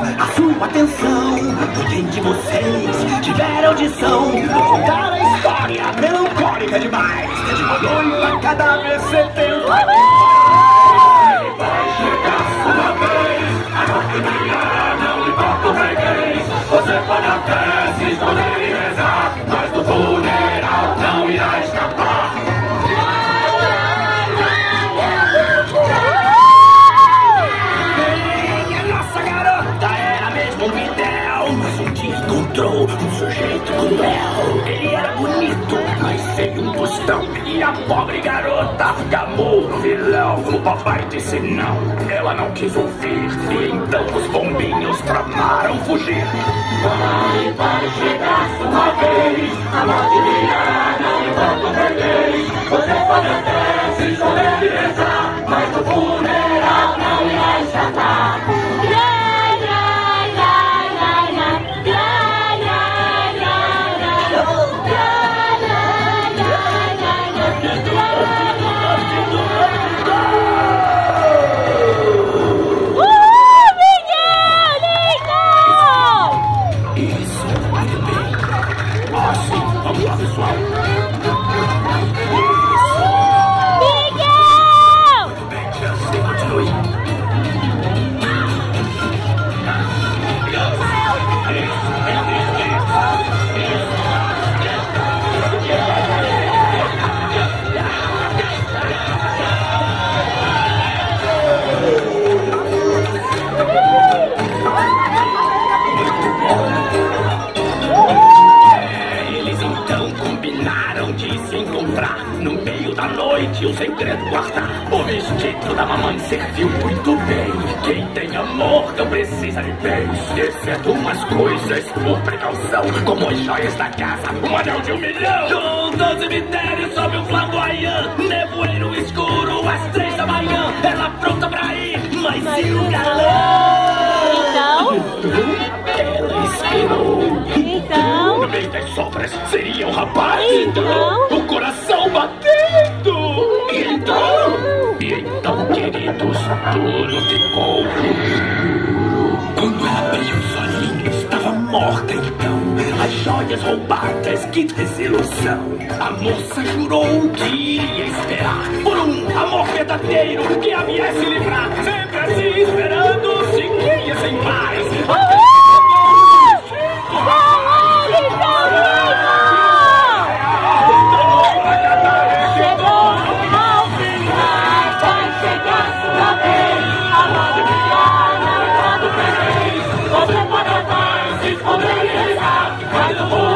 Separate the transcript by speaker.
Speaker 1: a sua atenção. Quem de vocês tiver audição, vou contar a história melancólica demais. De uma noiva cadáver setenta. Um sujeito cruel. Ele era bonito, mas sem um tostão. E a pobre garota gamou no vilão. O papai disse não, ela não quis ouvir. E então os bombinhos tramaram fugir. Vai, vai chegar uma vez, a morte virá, não importa o vermelho. Você pode até se rezar, mas no funeral combinaram de se encontrar no meio da noite, o segredo guardar. O vestido da mamãe serviu muito bem. Quem tem amor não precisa de bens, exceto umas coisas por precaução, como as joias da casa, um anel de um milhão. Junto ao cemitério sob um flamboyant, nevoeiro escuro às três
Speaker 2: Então?
Speaker 1: o coração batendo. Então, então, queridos, tudo ficou escuro. Quando ela abriu os olhinhos, estava morta então. As joias roubadas, que desilusão. A moça jurou que iria esperar por um amor verdadeiro que a viesse livrar. Sempre By the horn.